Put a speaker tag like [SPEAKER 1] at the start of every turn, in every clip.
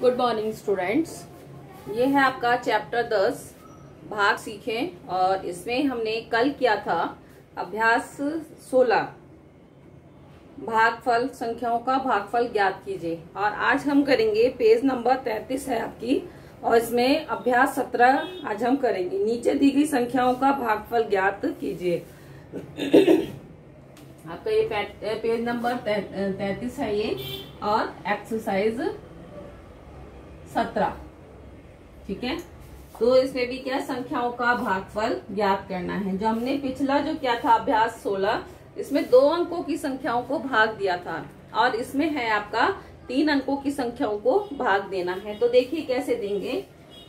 [SPEAKER 1] Good morning students ये है आपका चैप्टर दस, भाग सीखें, और इसमें हमने कल किया था अभ्यास सोलह। भागफल संख्याओं का भागफल ज्ञात कीजिए। और आज हम करेंगे पेज नंबर तैतीस है आपकी, और इसमें अभ्यास सत्रह आज हम करेंगे। नीचे दी गई संख्याओं का भागफल ज्ञात कीजिए। आपका ये पेज नंबर तैतीस है ये, और एक्सरसाइज सत्रह। ठीक है? तो इसमें भी क्या संख्याओं का भागफल ज्ञात करना है? जो हमने पिछला जो क्या था अभ्यास सोलह इसमें दो अंकों की संख्याओं को भाग दिया था और इसमें है आपका तीन अंकों की संख्याओं को भाग देना है। तो देखिए कैसे देंगे?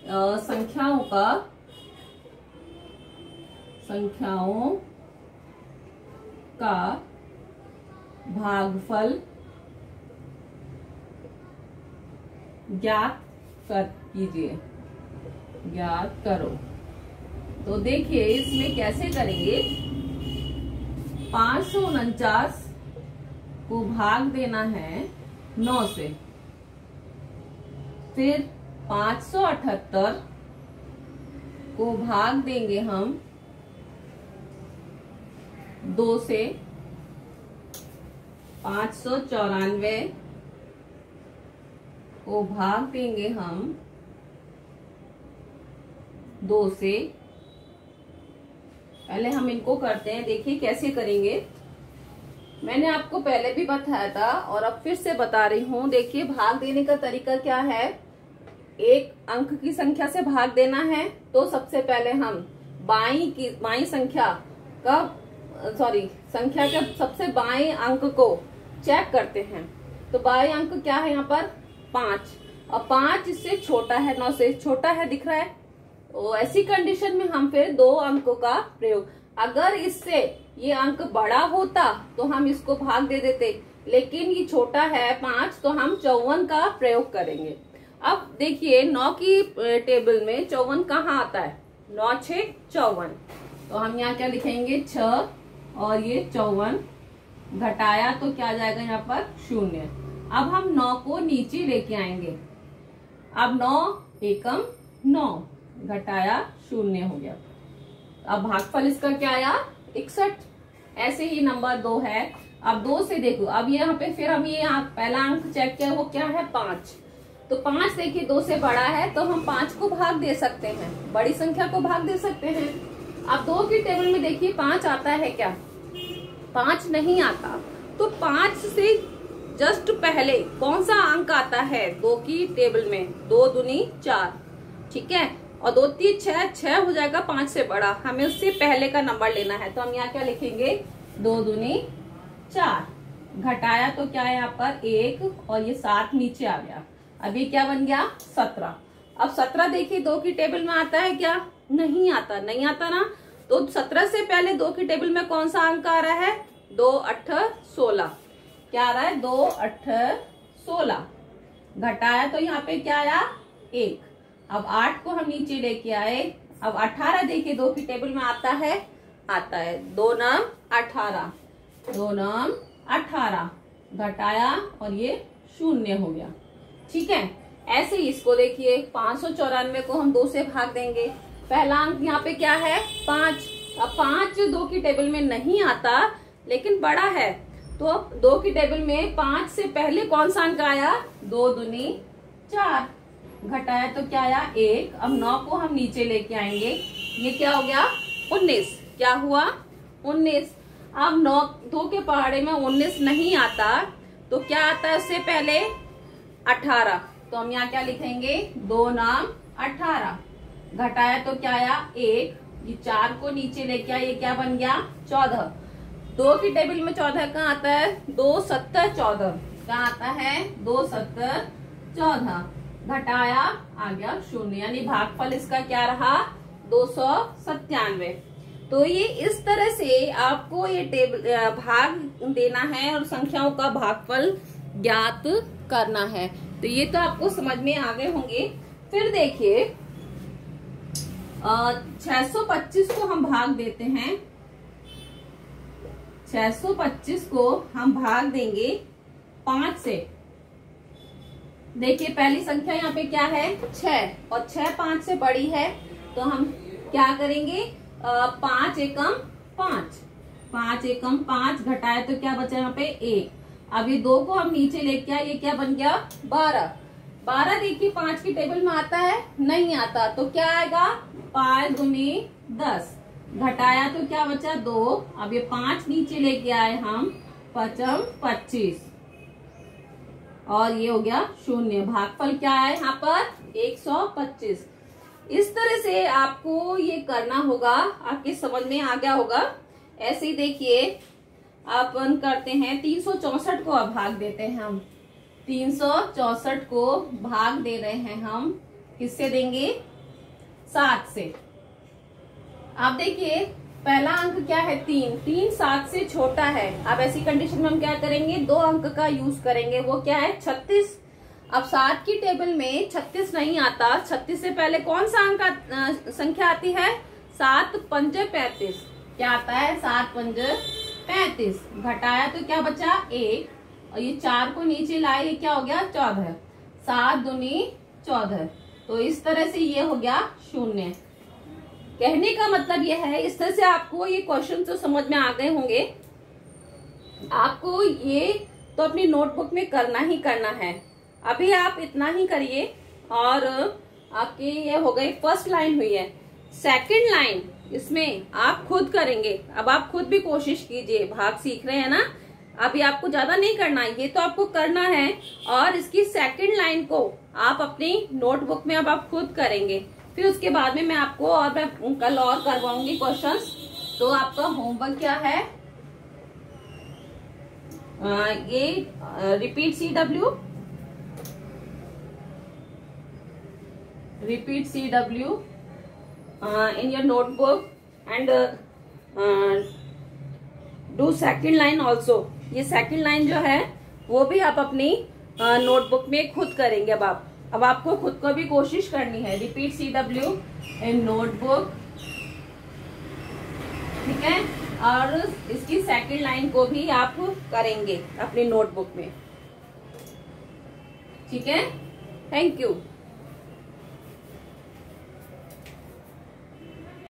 [SPEAKER 1] आ, संख्याओं का संख्याओं का भागफल ज्ञात कर कीजिए। ज्ञात करो। तो देखिए, इसमें कैसे करेंगे? पाँच को भाग देना है नौ से। फिर पाँच को भाग देंगे हम दो से। पाँच को भाग देंगे हम। दो से। पहले हम इनको करते हैं, देखिए कैसे करेंगे। मैंने आपको पहले भी बताया था और अब फिर से बता रही हूँ, देखिए भाग देने का तरीका क्या है। एक अंक की संख्या से भाग देना है तो सबसे पहले हम बाई की, बाई संख्या का, सॉरी, संख्या के सबसे बाएँ अंक को चेक करते हैं। तो बाएँ अंक क्या है यहाँ पर? पाँच। और पाँच इससे छोटा है, नौ से छोटा है दिख रहा है। तो ऐसी कंडीशन में हम फिर दो अंकों का प्रयोग। अगर इससे ये अंक बड़ा होता तो हम इसको भाग दे देते। लेकिन ये छोटा है पाँच तो हम चौवन का प्रयोग करेंगे। अब देखिए, नौ की टेबल में चौवन कहाँ आता है? नौ, छ, चौवन। तो हम यहाँ क्या लिखेंगे? छ और ये चौवन। घटाया तो क्या जाएगा यहाँ पर? शून्य। अब हम नौ को नीचे लेके आएँगे। अब नौ एकम नौ घटाया शून्य हो गया। अब भागफल इसका क्या आया? इकसठ। ऐसे ही नंबर दो है। अब दो से देखो। अब यहाँ पे फिर हम ये यहाँ पहला अंक चेक किया, वो क्या है? पाँच। तो पाँच देखिए, दो से बड़ा है तो हम पाँच को भाग दे सकते हैं। बड़ी संख्या को भाग दे सकते हैं। अब दो की टेबल में देखिए, पाँच आता है क्या? पाँच नहीं आता। तो पाँच से जस्ट पहले कौन सा अंक आता है? दो की टेबल में। दो दुनी चार। ठीक है? और दो तीन छह छह हो जाएगा पाँच से बड़ा। हमें उससे पहले का नंबर लेना है। तो हम यहाँ क्या लिखेंगे? दो दुनी चार। घटाया तो क्या है यहाँ पर? एक। और ये सात नीचे आ गया। अभी क्या बन गया? सत्रह। अब सत्रह देखिए, दो की टेबल में आता है क्या? नहीं आता। नहीं आता ना? तो सत्रह से पहले दो की टेबल में कौन सा अंक आ रहा है? दो, अठ, सोलह। क्या आ रहा है? दो, अठ, सोलह। घटाया तो यहाँ पे क्या आया? एक। अब आठ को हम नीचे लेके आए। अब अठारह देखिए, दो की टेबल में आता है आता है। दो नाम, अठारह। दो नाम, अठारह। घटाया और ये शून्य हो गया। ठीक है? ऐसे ही इसको देखिए, पाँच सौ चौरानवे को हम दो से भाग देंगे। पहला अंक यहाँ पे क्या है? पाँच। अब पाँच दो की टेबल में नहीं आता, लेकिन बड़ा है। तो दो की टेबल में पाँच से पहले कौन सा अंक आया? दो दुनी चार। घटाया तो क्या आया? एक। अब नौ को हम नीचे लेके आएँगे। ये क्या हो गया? उन्नीस। क्या हुआ? उन्नीस। अब नौ, दो के पहाड़े में उन्नीस नहीं आता तो क्या आता है उससे पहले? अठारह। तो हम यहाँ क्या लिखेंगे? दो नाम, अठारह। घटाया तो क्या आया? एक। ये चार को नीचे लेके आया ये क्या बन गया? चौदह। दो की टेबल में चौदह कहाँ आता है? दो सत्तर चौदह। कहाँ आता है? दो सत्तर चौदह। घटाया, आ गया शून्य। यानी भागफल इसका क्या रहा? दो सौ सत्तानवे। तो ये इस तरह से आपको ये टेबल भाग देना है और संख्याओं का भागफल ज्ञात करना है। तो ये तो आपको समझ में आ गए होंगे। फिर देखिए 625 को हम भाग देते हैं। 625 को हम भाग देंगे पाँच से। देखिए, पहली संख्या यहाँ पे क्या है? छह। और छह पाँच से बड़ी है तो हम क्या करेंगे? पाँच एकम पाँच। पाँच एकम पाँच घटाए तो क्या बचा यहाँ पे? एक। अब ये दो को हम नीचे लेके आए, ये क्या बन गया? बारह। बारह देखिए, पाँच की टेबल में आता है, नहीं आता तो क्या आएगा? पाँच गुनी दस। घटाया तो क्या बचा? दो। अब ये पाँच नीचे लेके आए हम। पचम पच्चीस। और ये हो गया शून्य। भागफल क्या है यहाँ पर? एक सौ पच्चीस। इस तरह से आपको ये करना होगा। आपके समझ में आ गया होगा। ऐसे ही देखिए, अपन करते हैं तीन सौ चौसठ को अब भाग देते हैं हम। तीन सौ चौसठ को भाग दे रहे हैं हम। किससे देंगे? सात से। आप देखिए, पहला अंक क्या है? तीन। तीन सात से छोटा है। अब ऐसी कंडीशन में हम क्या करेंगे? दो अंक का यूज़ करेंगे। वो क्या है? छत्तीस। अब सात की टेबल में छत्तीस नहीं आता। छत्तीस से पहले कौन सा अंक संख्या आती है? सात पंज पैतीस। क्या आता है? सात पंज पैतीस। घटाया तो क्या बचा? एक। और ये चार को नीचे लाए, ये क्या हो गया? चौदह। सात दुनी चौदह। तो इस तरह से ये हो गया शून्य। कहने का मतलब यह है, इस तरह से आपको ये क्वेश्चन तो समझ में आ गए होंगे। आपको ये तो अपनी नोटबुक में करना ही करना है। अभी आप इतना ही करिए और आपके ये हो गई फ़र्स्ट लाइन हुई है। सेकंड लाइन इसमें आप खुद करेंगे। अब आप खुद भी कोशिश कीजिए, भाग सीख रहे हैं ना? अभी आपको ज़्यादा नहीं करना, ये तो आपको करना है। और इसकी सेकंड लाइन को आप अपनी नोटबुक में अब आप खुद करेंगे। फिर उसके बाद में मैं आपको और मैं कल और करवाऊँगी क्वेश्चन तो आपका होमवर्क क्या है? आ, ये repeat C W repeat C W in your notebook and do second line also ये सेकंड लाइन जो है वो भी आप अपनी नोटबुक में खुद करेंगे अब आप। अब आपको खुद को भी कोशिश करनी है। Repeat C W in notebook ठीक है? और इसकी सेकंड लाइन को भी आप करेंगे अपने नोटबुक में। ठीक है? Thank you